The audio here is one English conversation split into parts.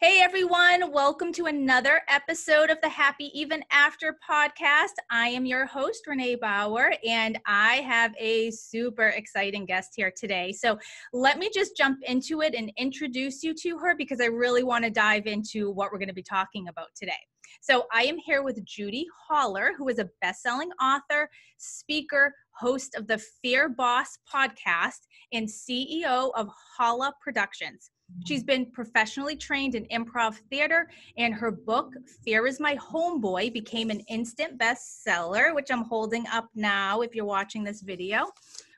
Hey everyone, welcome to another episode of the Happy Even After podcast. I am your host, Renee Bauer, and I have a super exciting guest here today. So let me just jump into it and introduce you to her because I really want to dive into what we're going to be talking about today. So I am here with Judi Holler, who is a best-selling author, speaker, host of the Fear Boss podcast, and CEO of Holla Productions. She's been professionally trained in improv theater, and her book, Fear is My Homeboy, became an instant bestseller, which I'm holding up now if you're watching this video.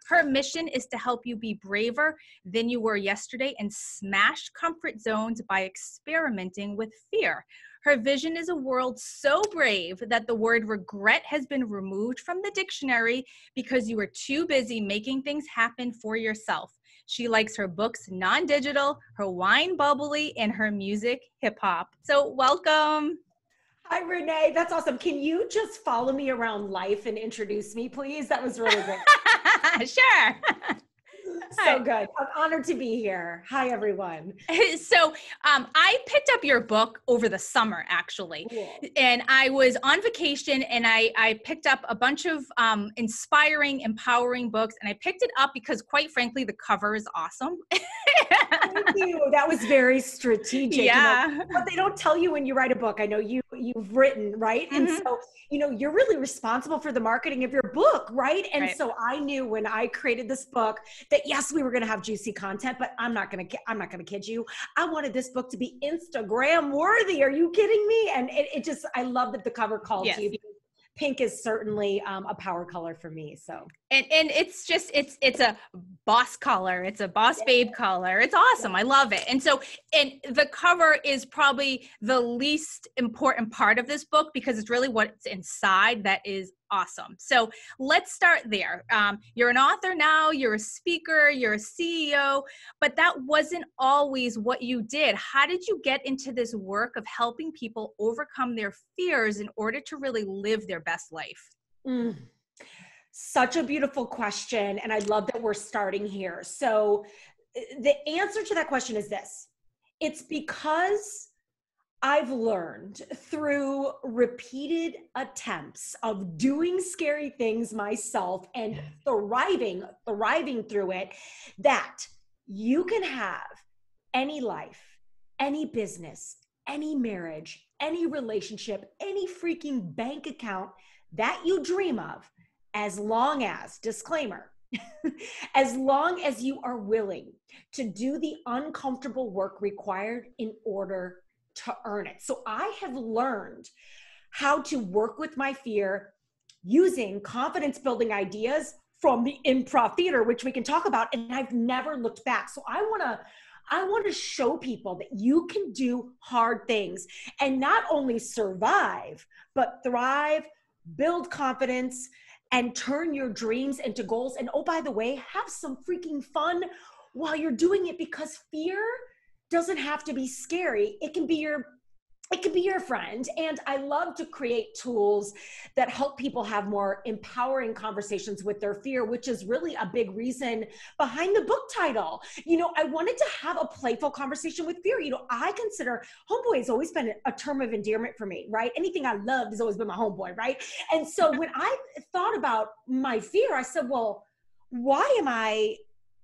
Her mission is to help you be braver than you were yesterday and smash comfort zones by experimenting with fear. Her vision is a world so brave that the word regret has been removed from the dictionary because you were too busy making things happen for yourself. She likes her books non digital, her wine bubbly, and her music hip hop. So, welcome. Hi, Renee. That's awesome. Can you just follow me around life and introduce me, please? That was really great. sure. so good. I'm honored to be here. Hi, everyone. So, um, I picked up your book over the summer, actually, cool. and I was on vacation, and I I picked up a bunch of um, inspiring, empowering books, and I picked it up because, quite frankly, the cover is awesome. Thank you. That was very strategic. Yeah. You know, but they don't tell you when you write a book. I know you you've written, right? Mm-hmm. And so, you know, you're really responsible for the marketing of your book, right? And right. so I knew when I created this book that yes, we were going to have juicy content, but I'm not going to I'm not going to kid you. I wanted this book to be Instagram worthy. Are you kidding me? And it, it just I love that the cover called yes. you pink is certainly um, a power color for me. So and and it's just it's it's a boss color. It's a boss babe color. It's awesome. I love it. And so and the cover is probably the least important part of this book because it's really what's inside that is awesome. So let's start there. Um, you're an author now, you're a speaker, you're a CEO, but that wasn't always what you did. How did you get into this work of helping people overcome their fears in order to really live their best life? Mm. Such a beautiful question. And I love that we're starting here. So, uh, the answer to that question is this it's because I've learned through repeated attempts of doing scary things myself and thriving, thriving through it, that you can have any life, any business, any marriage, any relationship, any freaking bank account that you dream of, as long as, disclaimer, as long as you are willing to do the uncomfortable work required in order to earn it. So I have learned how to work with my fear using confidence building ideas from the improv theater, which we can talk about. And I've never looked back. So I want to. I want to show people that you can do hard things and not only survive, but thrive, build confidence, and turn your dreams into goals. And oh, by the way, have some freaking fun while you're doing it because fear doesn't have to be scary. It can be your it can be your friend. And I love to create tools that help people have more empowering conversations with their fear, which is really a big reason behind the book title. You know, I wanted to have a playful conversation with fear. You know, I consider homeboy has always been a term of endearment for me, right? Anything I loved has always been my homeboy, right? And so when I thought about my fear, I said, well, why am I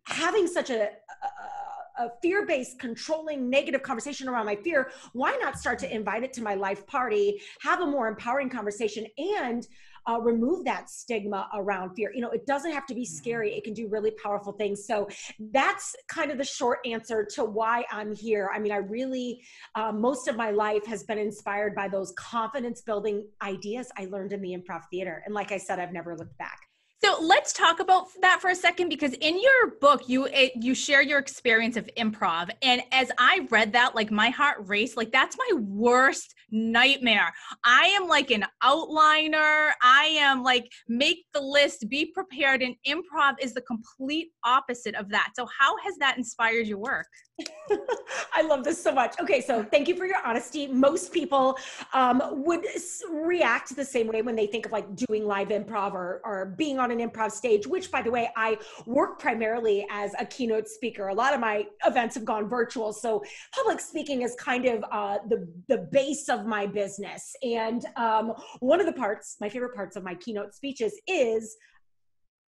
having such a, a a fear-based controlling negative conversation around my fear why not start to invite it to my life party have a more empowering conversation and uh, remove that stigma around fear. You know, it doesn't have to be scary. It can do really powerful things. So that's kind of the short answer to why I'm here. I mean, I really, uh, most of my life has been inspired by those confidence building ideas I learned in the improv theater. And like I said, I've never looked back. So let's talk about that for a second because in your book you it, you share your experience of improv and as I read that like my heart raced like that's my worst nightmare. I am like an outliner. I am like make the list, be prepared and improv is the complete opposite of that. So how has that inspired your work? I love this so much. Okay, so thank you for your honesty. Most people um, would react the same way when they think of like doing live improv or, or being on an improv stage, which, by the way, I work primarily as a keynote speaker. A lot of my events have gone virtual. So public speaking is kind of uh, the, the base of my business. And um, one of the parts, my favorite parts of my keynote speeches is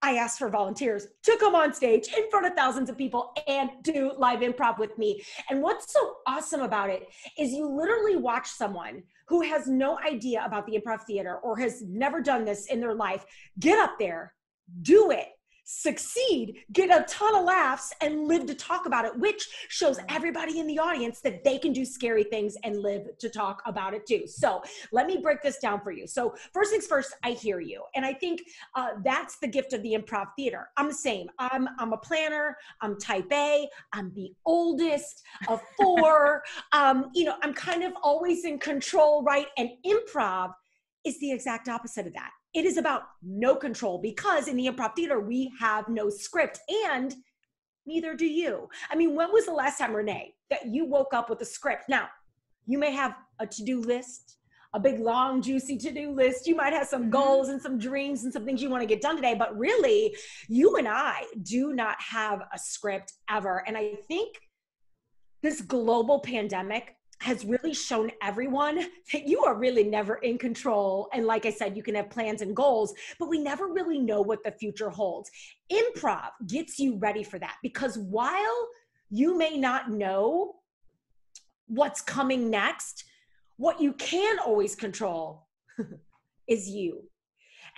I asked for volunteers to come on stage in front of thousands of people and do live improv with me. And what's so awesome about it is you literally watch someone who has no idea about the improv theater or has never done this in their life get up there, do it, succeed, get a ton of laughs, and live to talk about it, which shows everybody in the audience that they can do scary things and live to talk about it too. So let me break this down for you. So, first things first, I hear you. And I think uh, that's the gift of the improv theater. I'm the same. I'm, I'm a planner, I'm type A, I'm the oldest of four. um, you know, I'm kind of always in control, right? And improv is the exact opposite of that it is about no control because in the improv theater, we have no script and neither do you. I mean, when was the last time, Renee, that you woke up with a script? Now, you may have a to do list, a big, long, juicy to do list. You might have some mm-hmm. goals and some dreams and some things you want to get done today, but really, you and I do not have a script ever. And I think this global pandemic has really shown everyone that you are really never in control. And like I said, you can have plans and goals, but we never really know what the future holds. Improv gets you ready for that because while you may not know what's coming next, what you can always control is you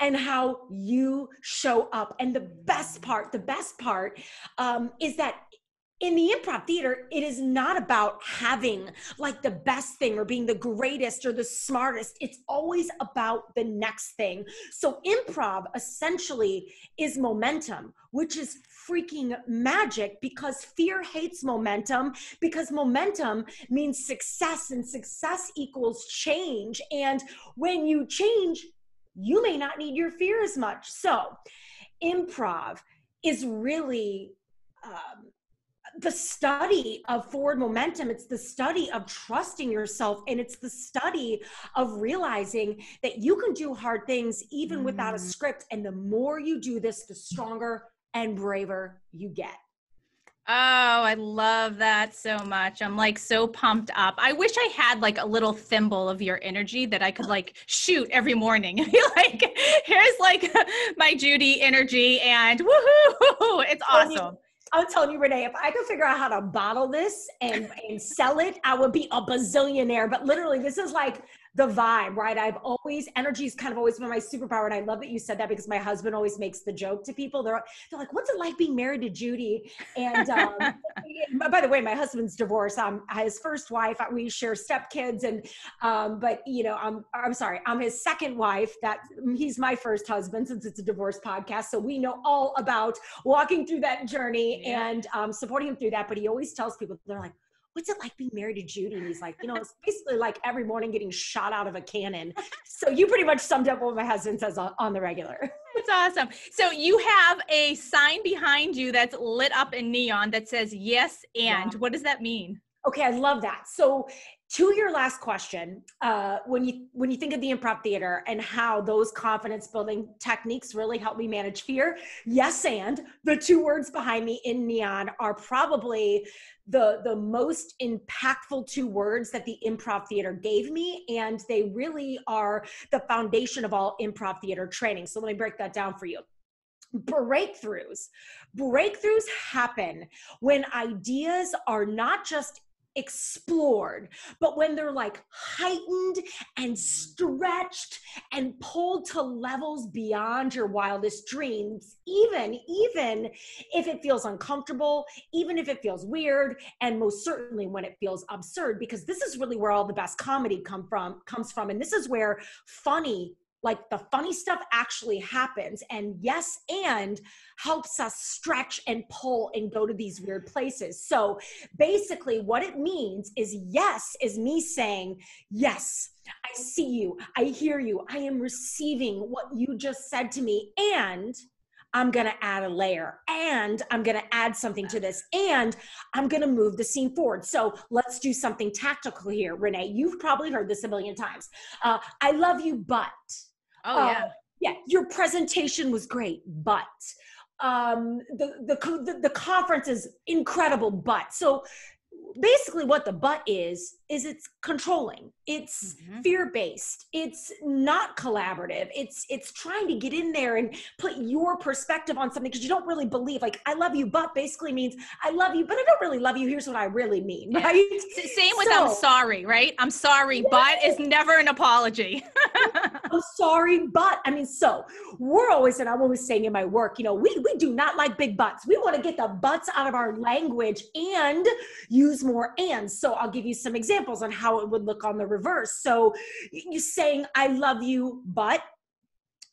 and how you show up. And the best part, the best part um, is that in the improv theater, it is not about having like the best thing or being the greatest or the smartest. It's always about the next thing. So, improv essentially is momentum, which is freaking magic because fear hates momentum, because momentum means success, and success equals change. And when you change, you may not need your fear as much. So, improv is really um, the study of forward momentum it's the study of trusting yourself and it's the study of realizing that you can do hard things even mm. without a mm. script and the more you do this the stronger and braver you get Oh, I love that so much. I'm like so pumped up. I wish I had like a little thimble of your energy that I could like shoot every morning and be like, here's like my Judi energy and woohoo, it's awesome. I'm telling you, Renee, if I could figure out how to bottle this and, and sell it, I would be a bazillionaire. But literally, this is like the vibe, right? I've always energy's kind of always been my superpower, and I love that you said that because my husband always makes the joke to people. They're they're like, "What's it like being married to Judi?" And um, by the way, my husband's divorced. Um, his first wife, we share stepkids, and um, but you know, I'm I'm sorry, I'm his second wife. That he's my first husband since it's a divorce podcast, so we know all about walking through that journey yeah. and um, supporting him through that. But he always tells people, they're like what's it like being married to Judi? And he's like, you know, it's basically like every morning getting shot out of a cannon. So you pretty much summed up what my husband says on, on the regular. That's awesome. So you have a sign behind you that's lit up in neon that says yes and. Yeah. What does that mean? Okay, I love that. So to your last question uh, when you when you think of the improv theater and how those confidence building techniques really help me manage fear yes and the two words behind me in neon are probably the the most impactful two words that the improv theater gave me and they really are the foundation of all improv theater training. So let me break that down for you. Breakthroughs. Breakthroughs happen when ideas are not just explored, but when they're like heightened and stretched and pulled to levels beyond your wildest dreams, even even if it feels uncomfortable, even if it feels weird, and most certainly when it feels absurd, because this is really where all the best comedy come from comes from, and this is where funny like the funny stuff actually happens and yes and helps us stretch and pull and go to these weird places so basically what it means is yes is me saying yes i see you i hear you i am receiving what you just said to me and I'm going to add a layer and I'm going to add something to this and I'm going to move the scene forward. So let's do something tactical here, Renee. You've probably heard this a million times. Uh, I love you, but. Oh, uh, yeah. Yeah, your presentation was great, but um, the, the, the, the conference is incredible, but. So basically what the but is is it's controlling it's mm-hmm. fear-based it's not collaborative it's it's trying to get in there and put your perspective on something because you don't really believe like i love you but basically means i love you but i don't really love you here's what i really mean right? Same with so, i'm sorry right? I'm sorry but is never an apology. I'm sorry but i mean so we're always and i'm always saying in my work you know we we do not like big butts we want to get the butts out of our language and use more ands. So i'll give you some examples on how it would look on the reverse. So you saying i love you but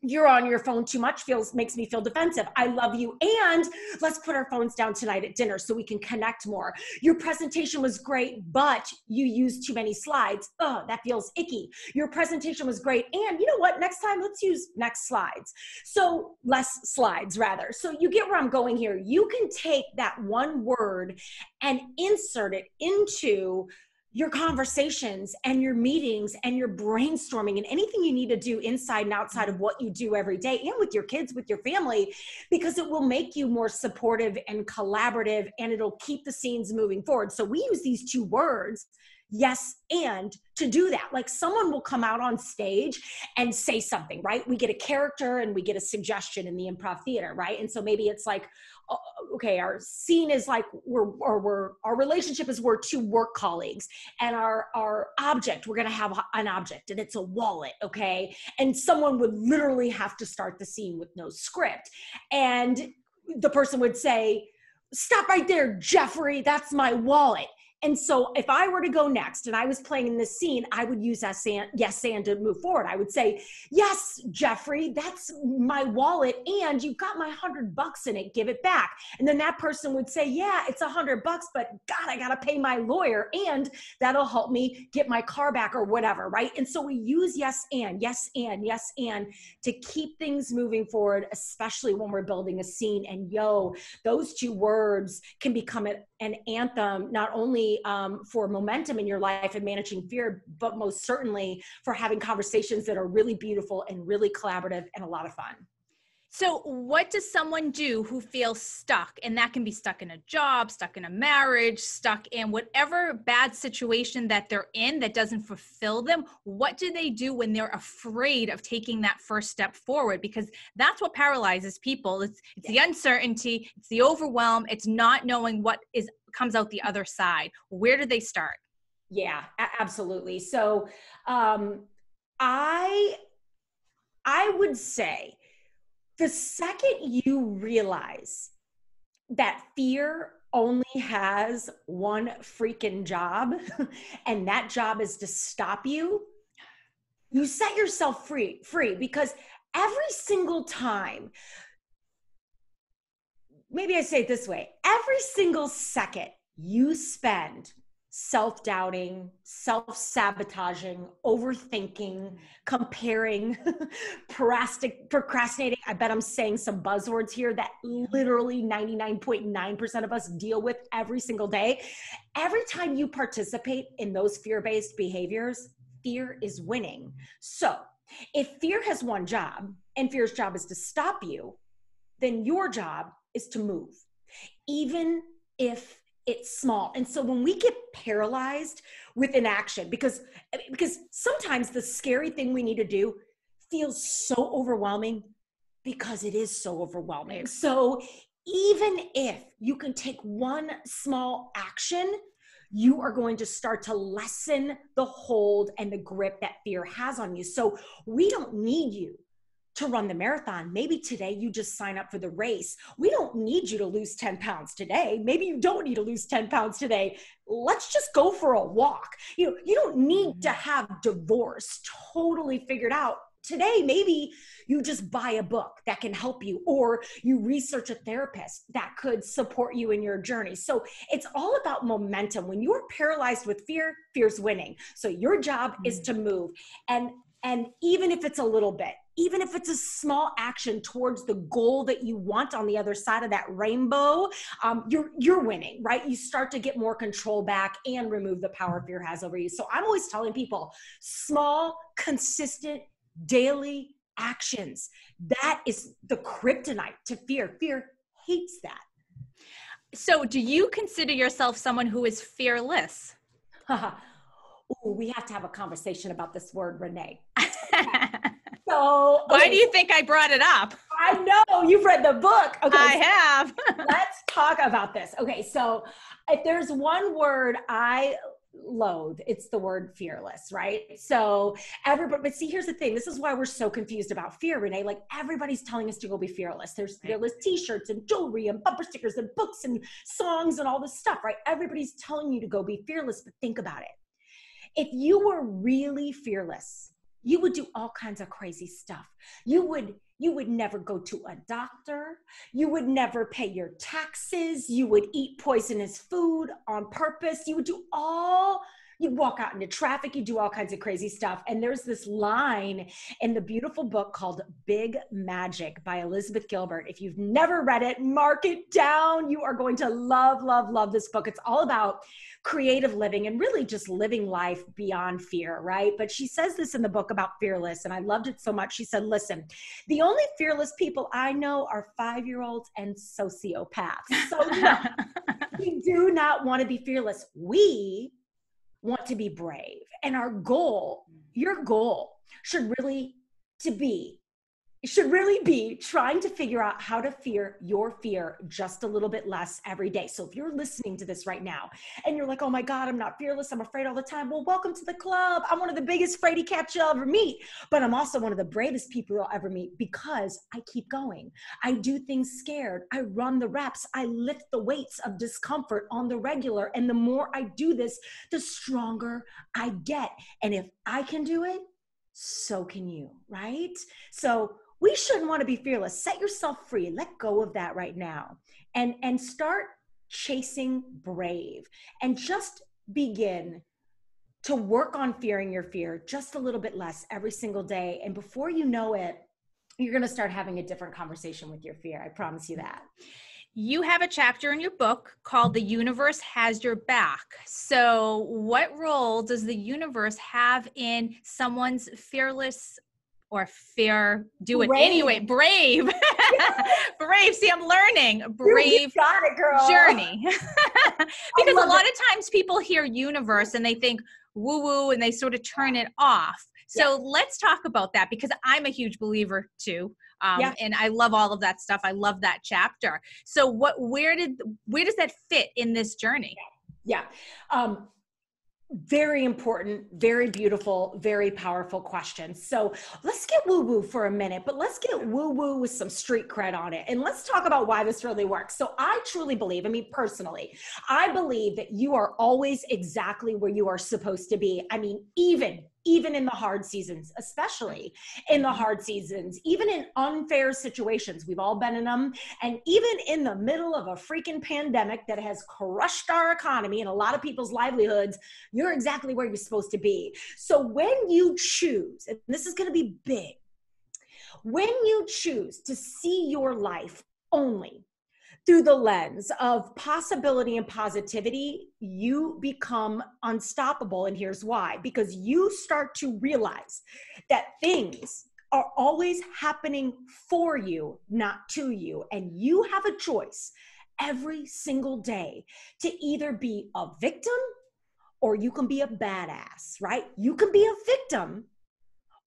you're on your phone too much feels makes me feel defensive. I love you and let's put our phones down tonight at dinner so we can connect more. Your presentation was great but you used too many slides. Oh that feels icky. Your presentation was great and you know what? Next time let's use next slides. So less slides rather. So you get where i'm going here. You can take that one word and insert it into your conversations and your meetings and your brainstorming and anything you need to do inside and outside of what you do every day and with your kids, with your family, because it will make you more supportive and collaborative and it'll keep the scenes moving forward. So we use these two words yes and to do that. Like someone will come out on stage and say something right? We get a character and we get a suggestion in the improv theater right? And so maybe it's like Uh, okay our scene is like we're or we're our relationship is we're two work colleagues and our our object we're going to have an object and it's a wallet okay? And someone would literally have to start the scene with no script. And the person would say stop right there jeffrey that's my wallet and so if I were to go next and I was playing in this scene, I would use yes and, yes and to move forward. I would say, yes, Jeffrey, that's my wallet and you've got my hundred bucks in it, give it back. And then that person would say, yeah, it's a hundred bucks, but God, I got to pay my lawyer and that'll help me get my car back or whatever. Right. And so we use yes and, yes and, yes and to keep things moving forward, especially when we're building a scene. And yo, those two words can become an anthem, not only um, for momentum in your life and managing fear, but most certainly for having conversations that are really beautiful and really collaborative and a lot of fun. So, what does someone do who feels stuck? And that can be stuck in a job, stuck in a marriage, stuck in whatever bad situation that they're in that doesn't fulfill them. What do they do when they're afraid of taking that first step forward? Because that's what paralyzes people. It's, it's the uncertainty, it's the overwhelm, it's not knowing what is comes out the other side. Where do they start? Yeah, absolutely. So, um, I I would say the second you realize that fear only has one freaking job and that job is to stop you you set yourself free free because every single time maybe i say it this way every single second you spend self doubting, self sabotaging, overthinking, comparing, procrastinating. I bet I'm saying some buzzwords here that literally 99.9% of us deal with every single day. Every time you participate in those fear based behaviors, fear is winning. So, if fear has one job and fear's job is to stop you, then your job is to move. Even if it's small and so when we get paralyzed with inaction because because sometimes the scary thing we need to do feels so overwhelming because it is so overwhelming so even if you can take one small action you are going to start to lessen the hold and the grip that fear has on you so we don't need you to run the marathon. Maybe today you just sign up for the race. We don't need you to lose 10 pounds today. Maybe you don't need to lose 10 pounds today. Let's just go for a walk. You know, you don't need to mm-hmm. have divorce totally figured out. Today, maybe you just buy a book that can help you, or you research a therapist that could support you in your journey. So it's all about momentum. When you're paralyzed with fear, fear's winning. So your job is mm-hmm. to move. And and even if it's a little bit, even if it's a small action towards the goal that you want on the other side of that rainbow, um, you're you're winning, right? You start to get more control back and remove the power fear has over you. So I'm always telling people, small, consistent, daily actions. That is the kryptonite to fear. Fear hates that. So, do you consider yourself someone who is fearless? Ooh, we have to have a conversation about this word, Renee. so, why okay. do you think I brought it up? I know you've read the book. Okay, I have. let's talk about this. Okay, so if there's one word I loathe it's the word fearless right so everybody but see here's the thing this is why we're so confused about fear renee like everybody's telling us to go be fearless there's fearless t-shirts and jewelry and bumper stickers and books and songs and all this stuff right everybody's telling you to go be fearless but think about it if you were really fearless you would do all kinds of crazy stuff you would you would never go to a doctor. You would never pay your taxes. You would eat poisonous food on purpose. You would do all you walk out into traffic, you do all kinds of crazy stuff. And there's this line in the beautiful book called Big Magic by Elizabeth Gilbert. If you've never read it, mark it down. You are going to love, love, love this book. It's all about creative living and really just living life beyond fear, right? But she says this in the book about fearless, and I loved it so much. She said, Listen, the only fearless people I know are five year olds and sociopaths. So, no, we do not want to be fearless. We want to be brave. And our goal, mm. your goal should really to be should really be trying to figure out how to fear your fear just a little bit less every day. So if you're listening to this right now and you're like, oh my God, I'm not fearless, I'm afraid all the time. Well, welcome to the club. I'm one of the biggest fraidy cats you'll ever meet, but I'm also one of the bravest people you'll ever meet because I keep going. I do things scared. I run the reps. I lift the weights of discomfort on the regular. And the more I do this, the stronger I get. And if I can do it, so can you, right? So we shouldn't want to be fearless. Set yourself free let go of that right now. And and start chasing brave. And just begin to work on fearing your fear just a little bit less every single day. And before you know it you're going to start having a different conversation with your fear. I promise you that. You have a chapter in your book called The Universe Has Your Back. So, what role does the universe have in someone's fearless or fear do it brave. anyway brave brave see i'm learning brave got it, girl. journey because a lot it. of times people hear universe and they think woo woo and they sort of turn it off so yeah. let's talk about that because i'm a huge believer too um, yeah. and i love all of that stuff i love that chapter so what where did where does that fit in this journey yeah, yeah. Um, very important, very beautiful, very powerful question. So let's get woo woo for a minute, but let's get woo woo with some street cred on it. And let's talk about why this really works. So I truly believe, I mean, personally, I believe that you are always exactly where you are supposed to be. I mean, even even in the hard seasons, especially in the hard seasons, even in unfair situations. We've all been in them. And even in the middle of a freaking pandemic that has crushed our economy and a lot of people's livelihoods, you're exactly where you're supposed to be. So when you choose, and this is going to be big, when you choose to see your life only through the lens of possibility and positivity, you become unstoppable. And here's why because you start to realize that things are always happening for you, not to you. And you have a choice every single day to either be a victim or you can be a badass, right? You can be a victim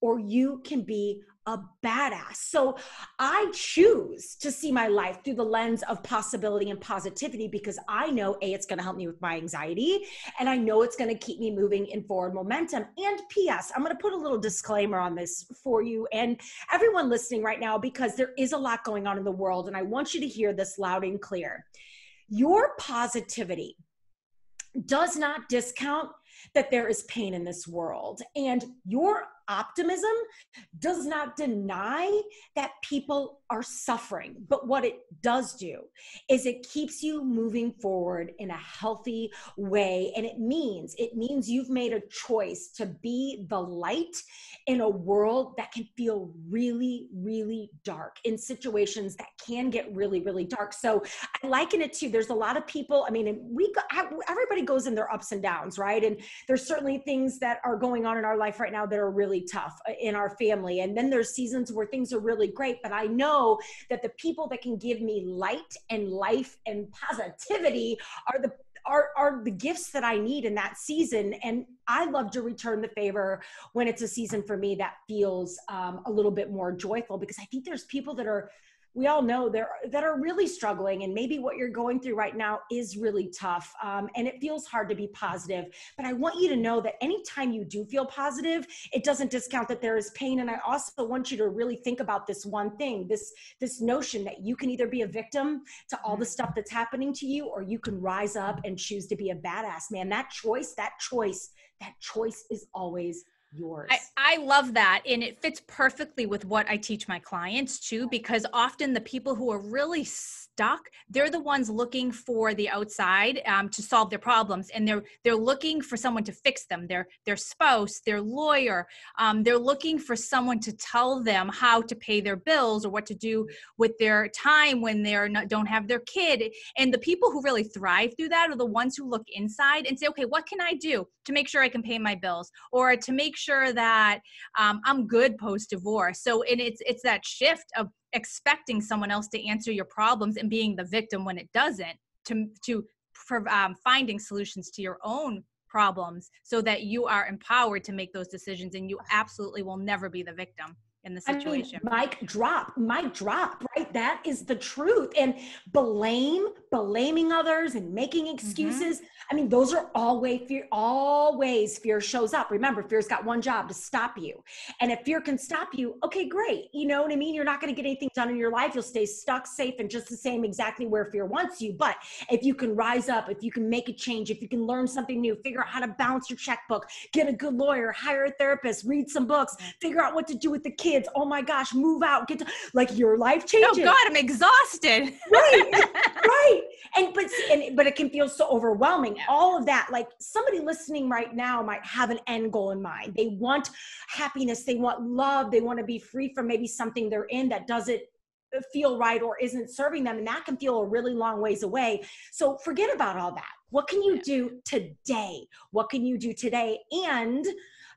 or you can be a badass. So I choose to see my life through the lens of possibility and positivity because I know A, it's going to help me with my anxiety, and I know it's going to keep me moving in forward momentum. And P.S., I'm going to put a little disclaimer on this for you and everyone listening right now because there is a lot going on in the world, and I want you to hear this loud and clear. Your positivity does not discount that there is pain in this world. And your optimism does not deny that people are suffering. But what it does do is it keeps you moving forward in a healthy way. And it means, it means you've made a choice to be the light in a world that can feel really, really dark in situations that can get really, really dark. So I liken it to there's a lot of people, I mean, we, everybody goes in their ups and downs, right? And there's certainly things that are going on in our life right now that are really tough uh, in our family. And then there's seasons where things are really great. But I know that the people that can give me light and life and positivity are the are, are the gifts that I need in that season. And I love to return the favor when it's a season for me that feels um, a little bit more joyful because I think there's people that are we all know there that are really struggling and maybe what you're going through right now is really tough um, and it feels hard to be positive. But i want you to know that anytime you do feel positive it doesn't discount that there is pain. And i also want you to really think about this one thing this this notion that you can either be a victim to all the stuff that's happening to you or you can rise up and choose to be a badass. Man that choice that choice that choice is always yours. I, I love that. And it fits perfectly with what I teach my clients too, because often the people who are really stuck they're the ones looking for the outside um, to solve their problems. And they're they're looking for someone to fix them. Their their spouse their lawyer um, they're looking for someone to tell them how to pay their bills or what to do with their time when they're not don't have their kid. And the people who really thrive through that are the ones who look inside and say okay what can i do to make sure i can pay my bills? Or to make sure that um, i'm good post divorce so and it's it's that shift of expecting someone else to answer your problems and being the victim when it doesn't to to um, finding solutions to your own problems so that you are empowered to make those decisions and you absolutely will never be the victim in the situation. I mean, mic drop, mic drop, right? That is the truth. And blame, blaming others and making mm-hmm. excuses. Mm-hmm. I mean, those are always fear, always fear shows up. Remember, fear's got one job to stop you. And if fear can stop you, okay, great. You know what I mean? You're not going to get anything done in your life. You'll stay stuck, safe, and just the same exactly where fear wants you. But if you can rise up, if you can make a change, if you can learn something new, figure out how to balance your checkbook, get a good lawyer, hire a therapist, read some books, figure out what to do with the kids. Oh my gosh, move out, get to like your life changing. Oh God, I'm exhausted. right, right. And but and but it can feel so overwhelming. All of that, like somebody listening right now might have an end goal in mind. They want happiness, they want love, they want to be free from maybe something they're in that doesn't uh, feel right or isn't serving them and that can feel a really long ways away so forget about all that what can you do today what can you do today and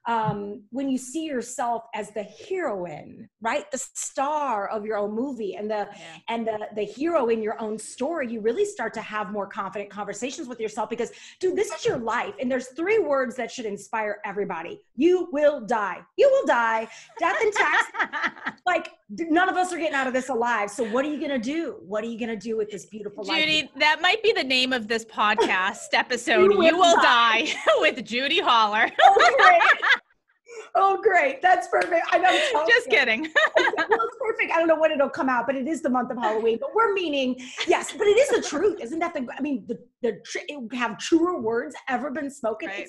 um, when you see yourself as the heroine, right, the star of your own movie and the yeah. and the the hero in your own story, you really start to have more confident conversations with yourself because, dude, this is your life, and there's three words that should inspire everybody: you will die, you will die, death and tax. like none of us are getting out of this alive. So what are you gonna do? What are you gonna do with this beautiful Judi, life? that might be the name of this podcast episode. you will, you will die. die with Judi Holler. Oh, great. That's perfect. I know. Just kidding. well, it's perfect. I don't know when it'll come out, but it is the month of Halloween. But we're meaning, yes, but it is the truth. Isn't that the, I mean, the, the, have truer words ever been spoken? Right.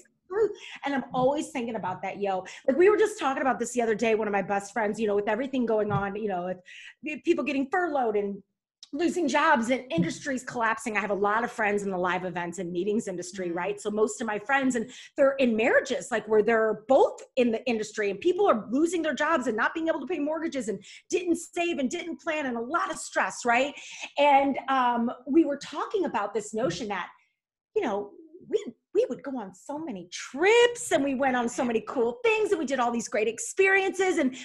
And I'm always thinking about that, yo. Like we were just talking about this the other day, one of my best friends, you know, with everything going on, you know, with people getting furloughed and losing jobs and industries collapsing. I have a lot of friends in the live events and meetings industry, mm-hmm. right? So most of my friends and they're in marriages like where they're both in the industry and people are losing their jobs and not being able to pay mortgages and didn't save and didn't plan and a lot of stress, right? And um, we were talking about this notion that, you know, we we would go on so many trips and we went on so many cool things and we did all these great experiences and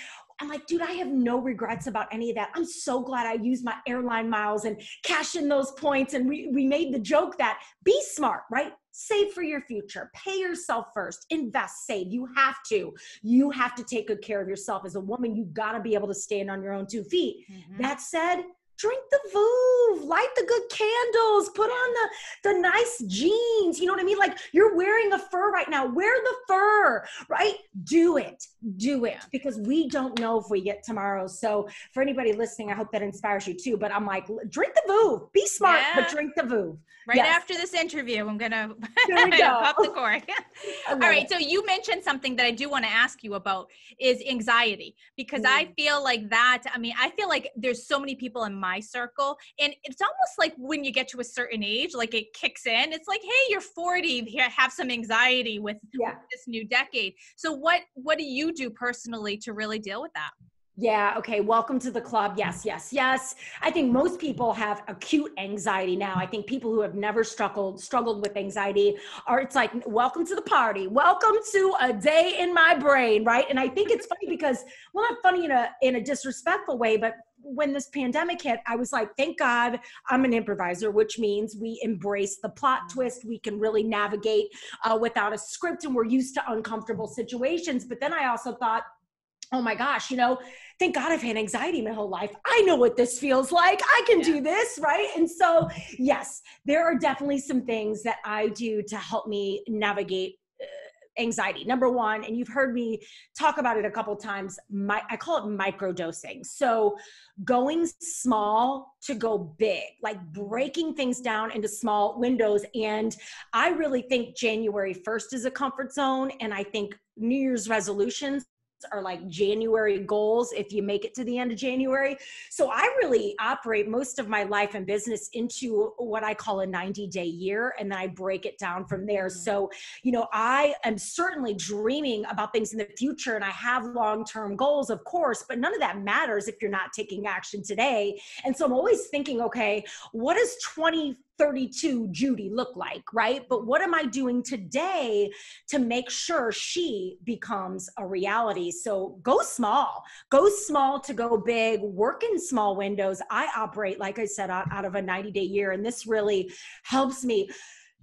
I'm like, dude, I have no regrets about any of that. I'm so glad I used my airline miles and cashed in those points. And we, we made the joke that be smart, right? Save for your future. Pay yourself first. Invest, save. You have to. You have to take good care of yourself. As a woman, You've got to be able to stand on your own two feet. Mm-hmm. That said, drink the Veuve, light the good candles, put on the, the nice jeans. You know what I mean? Like you're wearing a fur right now. Wear the fur, right? Do it. Do it. Because we don't know if we get tomorrow. So for anybody listening, I hope that inspires you too. But I'm like, drink the Veuve. Be smart, yeah. but drink the Veuve. Right yes. after this interview, I'm gonna pop the cork. All right. It. So you mentioned something that I do want to ask you about is anxiety because mm. I feel like that. I mean, I feel like there's so many people in my circle, and it's almost like when you get to a certain age, like it kicks in. It's like, hey, you're 40, here, have some anxiety with, yeah. with this new decade. So what what do you do personally to really deal with that? Yeah, okay. Welcome to the club. Yes, yes, yes. I think most people have acute anxiety now. I think people who have never struggled struggled with anxiety are it's like welcome to the party. Welcome to a day in my brain, right? And I think it's funny because well not funny in a in a disrespectful way, but when this pandemic hit, I was like, thank God I'm an improviser, which means we embrace the plot twist. We can really navigate uh, without a script and we're used to uncomfortable situations. But then I also thought, oh my gosh, you know, thank God I've had anxiety my whole life. I know what this feels like. I can yeah. do this, right? And so, yes, there are definitely some things that I do to help me navigate anxiety. Number one, and you've heard me talk about it a couple times, my, I call it micro dosing. So going small to go big, like breaking things down into small windows. And I really think January 1st is a comfort zone. And I think New Year's resolutions are like January goals if you make it to the end of January. So I really operate most of my life and business into what I call a 90 day year, and then I break it down from there. Mm-hmm. So, you know, I am certainly dreaming about things in the future and I have long term goals, of course, but none of that matters if you're not taking action today. And so I'm always thinking, okay, what is 20 32 Judi look like, right? But what am I doing today to make sure she becomes a reality? So go small, go small to go big, work in small windows. I operate, like I said, out, out of a 90 day year, and this really helps me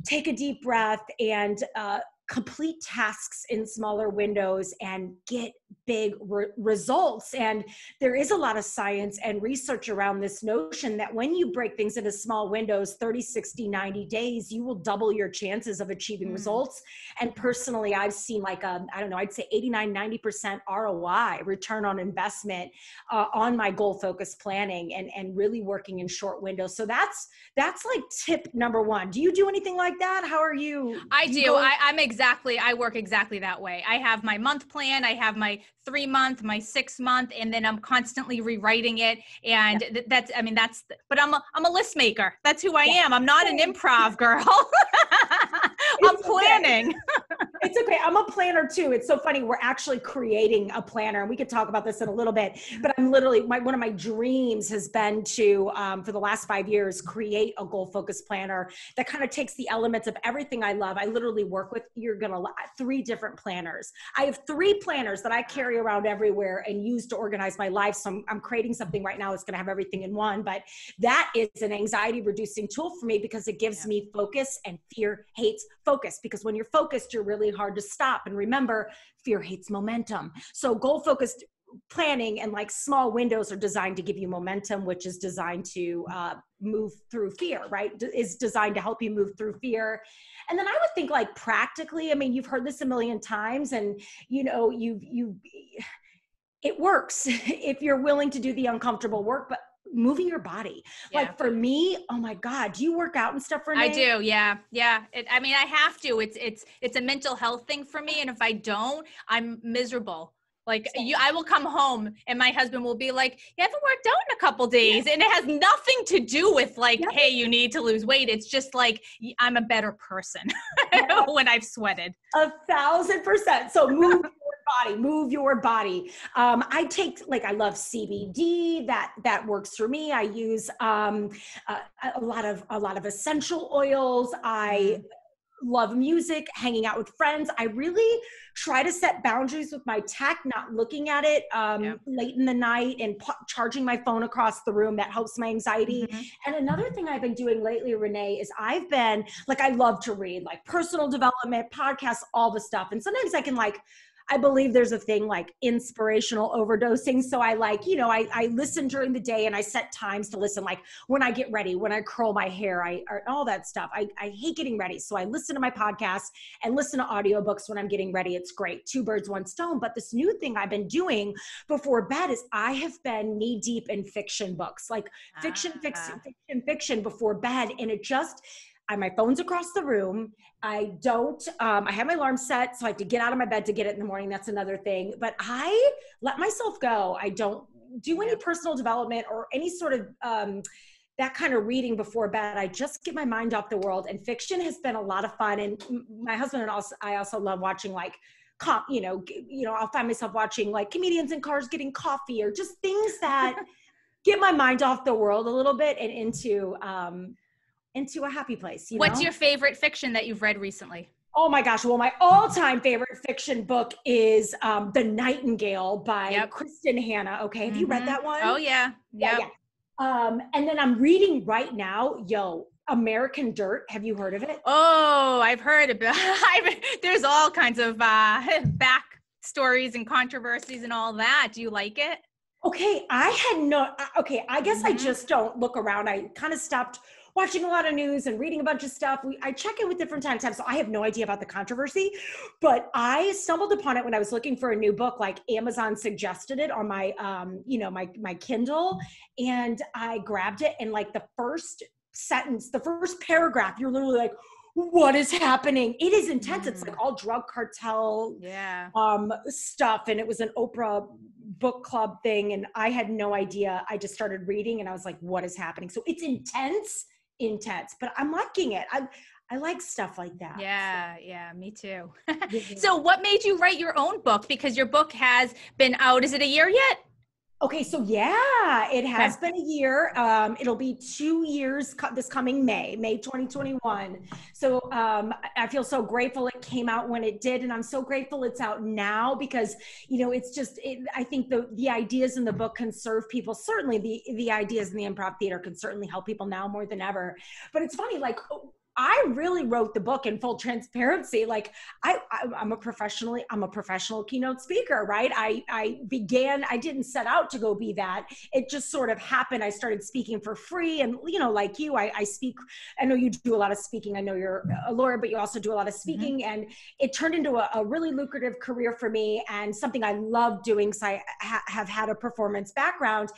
take a deep breath and uh, complete tasks in smaller windows and get big re- results. And there is a lot of science and research around this notion that when you break things into small windows, 30, 60, 90 days, you will double your chances of achieving mm. results. And personally, I've seen like, a, um, I don't know, I'd say 89, 90% ROI, return on investment uh, on my goal focused planning and, and really working in short windows. So that's, that's like tip number one. Do you do anything like that? How are you? I do. I, I'm exactly, I work exactly that way. I have my month plan. I have my three month, my six month, and then I'm constantly rewriting it. And yeah. th- that's, I mean, that's, but I'm a, I'm a list maker. That's who I yeah. am. I'm not an improv girl. I'm planning. it's okay. I'm a planner too. It's so funny. We're actually creating a planner, and we could talk about this in a little bit. But I'm literally my one of my dreams has been to um, for the last five years create a goal focused planner that kind of takes the elements of everything I love. I literally work with you're gonna three different planners. I have three planners that I carry around everywhere and use to organize my life. So I'm, I'm creating something right now that's gonna have everything in one. But that is an anxiety reducing tool for me because it gives yeah. me focus and fear hates focus because when you're focused, you're really hard to stop. And remember, fear hates momentum. So goal focused planning and like small windows are designed to give you momentum which is designed to uh, move through fear right is designed to help you move through fear and then i would think like practically i mean you've heard this a million times and you know you you it works if you're willing to do the uncomfortable work but moving your body. Yeah. Like for me, oh my God, do you work out and stuff for me? I do. Yeah. Yeah. It, I mean, I have to, it's, it's, it's a mental health thing for me. And if I don't, I'm miserable. Like you, I will come home and my husband will be like, "You haven't worked out in a couple days," yeah. and it has nothing to do with like, yeah. "Hey, you need to lose weight." It's just like I'm a better person when I've sweated. A thousand percent. So move body move your body. Um, i take like i love cbd that that works for me. I use um, a, a lot of a lot of essential oils. I mm-hmm. love music hanging out with friends. I really try to set boundaries with my tech not looking at it um, yeah. late in the night and charging my phone across the room. That helps my anxiety. Mm-hmm. and another thing i've been doing lately renee is i've been like i love to read like personal development podcasts all the stuff. And sometimes i can like I believe there's a thing like inspirational overdosing. So I like, you know, I, I listen during the day and I set times to listen, like when I get ready, when I curl my hair, I all that stuff. I, I hate getting ready. So I listen to my podcasts and listen to audiobooks when I'm getting ready. It's great. Two birds, one stone. But this new thing I've been doing before bed is I have been knee deep in fiction books, like fiction, ah. fiction, fiction, fiction before bed. And it just I, my phone's across the room. I don't, um, I have my alarm set, so I have to get out of my bed to get it in the morning. That's another thing. But I let myself go. I don't do any personal development or any sort of um, that kind of reading before bed. I just get my mind off the world. And fiction has been a lot of fun. And my husband and also, I also love watching like, you know, you know, I'll find myself watching like comedians in cars getting coffee or just things that get my mind off the world a little bit and into um, into a happy place. You What's know? your favorite fiction that you've read recently? Oh my gosh. Well, my all time favorite fiction book is um, The Nightingale by yep. Kristin Hannah. Okay. Have mm-hmm. you read mm-hmm. that one? Oh, yeah. Yep. Yeah. yeah. Um, and then I'm reading right now, yo, American Dirt. Have you heard of it? Oh, I've heard about it. There's all kinds of uh, back stories and controversies and all that. Do you like it? Okay, I had no. Okay, I guess mm-hmm. I just don't look around. I kind of stopped watching a lot of news and reading a bunch of stuff. We, I check in with different times, so I have no idea about the controversy. But I stumbled upon it when I was looking for a new book. Like Amazon suggested it on my, um, you know, my my Kindle, and I grabbed it. And like the first sentence, the first paragraph, you're literally like what is happening it is intense mm. it's like mm. all drug cartel yeah um stuff and it was an oprah book club thing and i had no idea i just started reading and i was like what is happening so it's intense intense, but I'm liking it. I I like stuff like that. Yeah, so. yeah, me too. so what made you write your own book? Because your book has been out. Is it a year yet? Okay, so yeah, it has been a year. Um, it'll be two years co- this coming May, May 2021. So um, I feel so grateful it came out when it did, and I'm so grateful it's out now because you know it's just. It, I think the the ideas in the book can serve people. Certainly, the the ideas in the improv theater can certainly help people now more than ever. But it's funny, like I really wrote the book in full transparency. Like I, I am a professionally, I'm a professional keynote speaker, right? I, I began, I didn't set out to go be that. It just sort of happened. I started speaking for free. And, you know, like you, I, I speak, I know you do a lot of speaking. I know you're a lawyer, but you also do a lot of mm-hmm. speaking. Mm-hmm. And it turned into a, a, really lucrative career for me and something I love doing. So I ha- have had a performance background.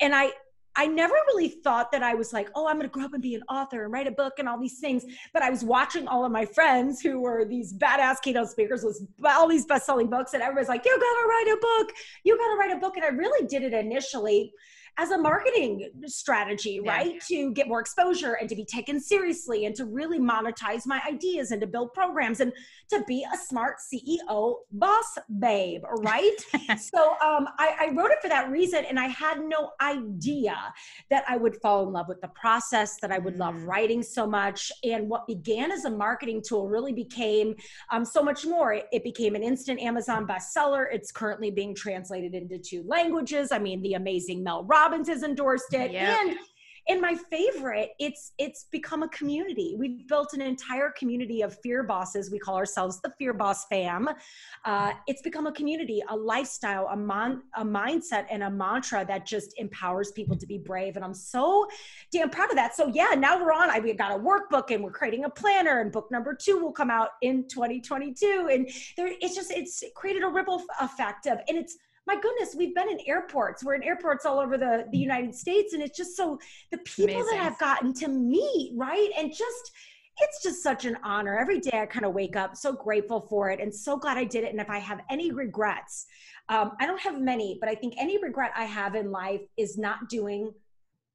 And I, I never really thought that I was like, oh, I'm going to grow up and be an author and write a book and all these things. But I was watching all of my friends who were these badass keynote speakers with all these best selling books, and everybody's like, you got to write a book. You got to write a book. And I really did it initially as a marketing strategy, yeah. right? To get more exposure and to be taken seriously and to really monetize my ideas and to build programs and to be a smart CEO boss babe, right? so um, I, I wrote it for that reason. And I had no idea that I would fall in love with the process, that I would mm. love writing so much. And what began as a marketing tool really became um, so much more. It, it became an instant Amazon bestseller. It's currently being translated into two languages. I mean, the amazing Mel Robbins Robbins has endorsed it. Yep. And and my favorite it's it's become a community. We've built an entire community of fear bosses. We call ourselves the fear boss fam. Uh, it's become a community a lifestyle a, mon- a mindset and a mantra that just empowers people to be brave. And i'm so damn proud of that. So yeah now we're on. I we got a workbook and we're creating a planner and book number two will come out in 2022 and there it's just it's created a ripple effect of and it's my goodness, we've been in airports. We're in airports all over the, the United States. And it's just so the people Amazing. that I've gotten to meet, right? And just, it's just such an honor. Every day I kind of wake up so grateful for it and so glad I did it. And if I have any regrets, um, I don't have many, but I think any regret I have in life is not doing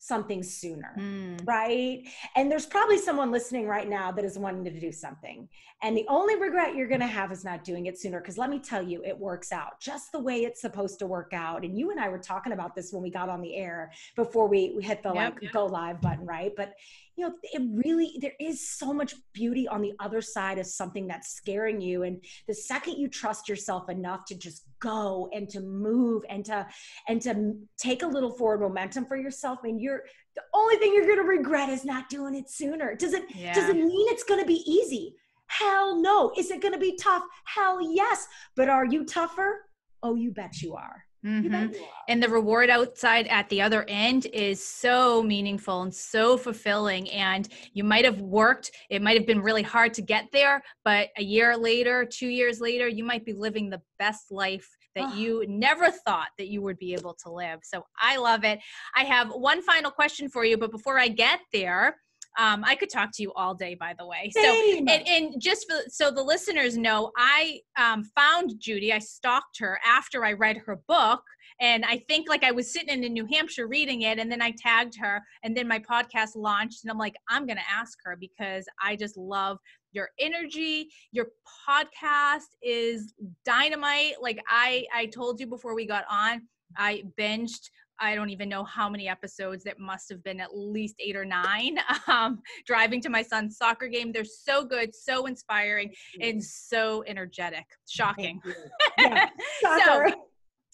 something sooner, mm. right? And there's probably someone listening right now that is wanting to do something. And the only regret you're going to have is not doing it sooner. Because let me tell you, it works out just the way it's supposed to work out. And you and I were talking about this when we got on the air before we, we hit the yep, like yep. go live button, right? But you know, it really, there is so much beauty on the other side of something that's scaring you. And the second you trust yourself enough to just go and to move and to, and to take a little forward momentum for yourself, I mean, you're, the only thing you're going to regret is not doing it sooner. Does it, yeah. does it mean it's going to be easy? Hell no. Is it going to be tough? Hell yes. But are you tougher? Oh, you bet you are. Mm-hmm. And the reward outside at the other end is so meaningful and so fulfilling. And you might have worked, it might have been really hard to get there, but a year later, two years later, you might be living the best life that you never thought that you would be able to live. So I love it. I have one final question for you, but before I get there, um, I could talk to you all day, by the way. Same. So, and, and just for, so the listeners know, I um, found Judi. I stalked her after I read her book. And I think like I was sitting in New Hampshire reading it, and then I tagged her, and then my podcast launched, and I'm like, I'm gonna ask her because I just love your energy your podcast is dynamite like i i told you before we got on i binged I don't even know how many episodes. That must have been at least eight or nine. Um, driving to my son's soccer game. They're so good, so inspiring, and so energetic. Shocking. Yeah. so,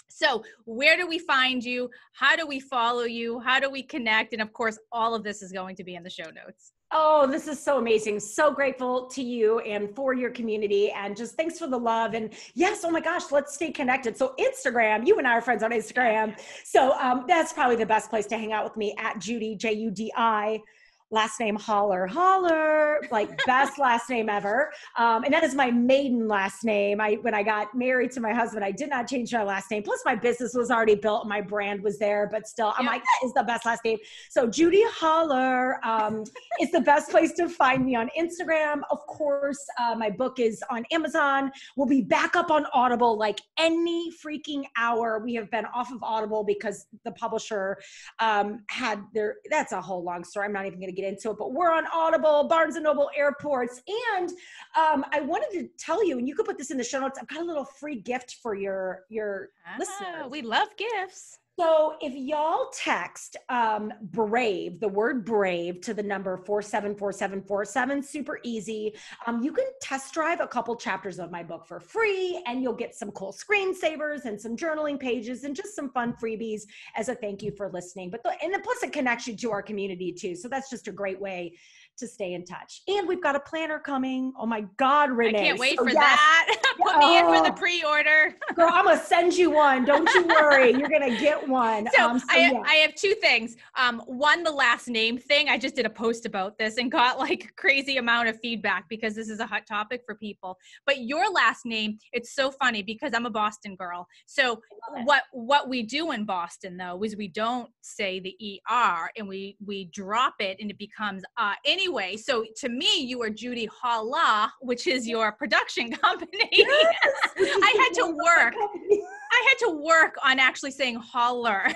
so, where do we find you? How do we follow you? How do we connect? And of course, all of this is going to be in the show notes. Oh, this is so amazing. So grateful to you and for your community. And just thanks for the love. And yes, oh my gosh, let's stay connected. So, Instagram, you and I are friends on Instagram. So, um, that's probably the best place to hang out with me at Judi, J U D I last name Holler. Holler, like best last name ever. Um, and that is my maiden last name. I when I got married to my husband, I did not change my last name. Plus, my business was already built, my brand was there, but still, I'm like, that is the best last name. So Judi Holler um, is the best place to find me on Instagram. Of course, uh, my book is on Amazon. We'll be back up on Audible like any freaking hour. We have been off of Audible because the publisher um, had their. That's a whole long story. I'm not even going to get into it, but we're on Audible, Barnes and Noble airports. And um, I wanted to tell you, and you could put this in the show notes. I've got a little free gift for your your ah, listeners. We love gifts. So if y'all text um, brave, the word brave to the number 474747, super easy. Um, you can test drive a couple chapters of my book for free and you'll get some cool screensavers and some journaling pages and just some fun freebies as a thank you for listening. But the, and plus it connects you to our community too. So that's just a great way to stay in touch. And we've got a planner coming. Oh my God, Renee. I can't wait so for yes. that. Put oh. me in for the oh. pre-order. Girl, I'm gonna send you one. Don't you worry. You're gonna get one. So, um, so I, yeah. I have two things. Um, one, the last name thing. I just did a post about this and got like crazy amount of feedback because this is a hot topic for people. But your last name, it's so funny because I'm a Boston girl. So what what we do in Boston though is we don't say the ER and we we drop it and it becomes uh any anyway, so to me, you are Judi Hala, which is your production company. Yes. I had to work. I had to work on actually saying holler.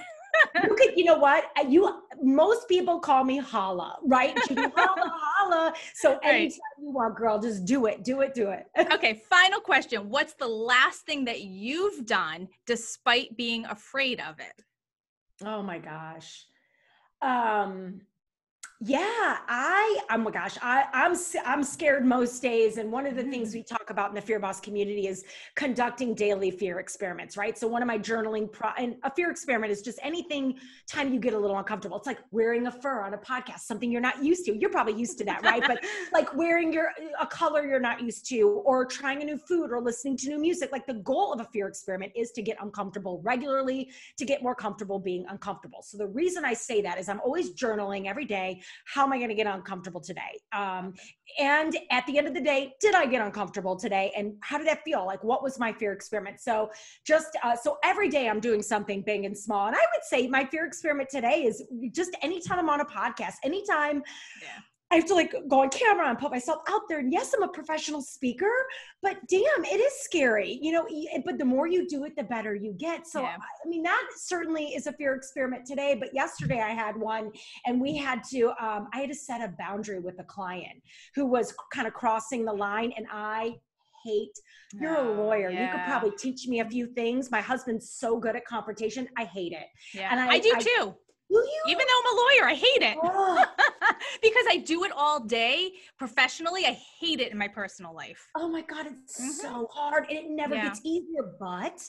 you could, you know what? Uh, you most people call me Holla, right? Judi Hala, Hala. So anytime right. you want, girl, just do it, do it, do it. okay, final question. What's the last thing that you've done despite being afraid of it? Oh my gosh. Um yeah, I oh my gosh, I I'm I'm scared most days and one of the things mm. we talk about in the Fear Boss community is conducting daily fear experiments, right? So one of my journaling pro and a fear experiment is just anything time you get a little uncomfortable. It's like wearing a fur on a podcast, something you're not used to. You're probably used to that, right? but like wearing your a color you're not used to or trying a new food or listening to new music. Like the goal of a fear experiment is to get uncomfortable regularly, to get more comfortable being uncomfortable. So the reason I say that is I'm always journaling every day how am I going to get uncomfortable today? Um, and at the end of the day, did I get uncomfortable today? And how did that feel? Like, what was my fear experiment? So, just uh, so every day I'm doing something big and small. And I would say my fear experiment today is just anytime I'm on a podcast, anytime. Yeah I have to like go on camera and put myself out there. And yes, I'm a professional speaker, but damn, it is scary, you know. But the more you do it, the better you get. So, yeah. I mean, that certainly is a fear experiment today. But yesterday I had one, and we had to, um, I had to set a boundary with a client who was kind of crossing the line, and I hate. You're a lawyer. Yeah. You could probably teach me a few things. My husband's so good at confrontation. I hate it. Yeah, and I, I do I, too. Even though I'm a lawyer, I hate it. Oh. because I do it all day professionally. I hate it in my personal life. Oh my God, it's mm-hmm. so hard and it never yeah. gets easier, but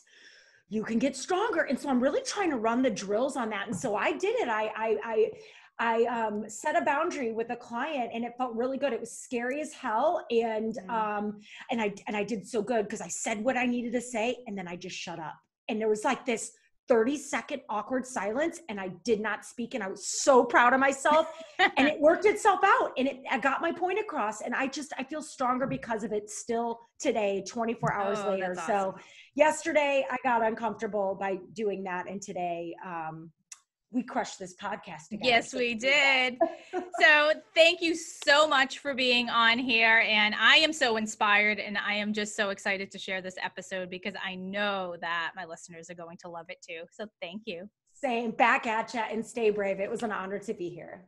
you can get stronger. And so I'm really trying to run the drills on that. And so I did it. I I I I um, set a boundary with a client and it felt really good. It was scary as hell. And, mm. um, and I, and I did so good because I said what I needed to say and then I just shut up. And there was like this 30 second awkward silence and I did not speak and I was so proud of myself and it worked itself out and it I got my point across and I just I feel stronger because of it still today 24 hours oh, later. Awesome. So yesterday I got uncomfortable by doing that and today um we crushed this podcast together. Yes, we did. so thank you so much for being on here. And I am so inspired and I am just so excited to share this episode because I know that my listeners are going to love it too. So thank you. Same back at you and stay brave. It was an honor to be here.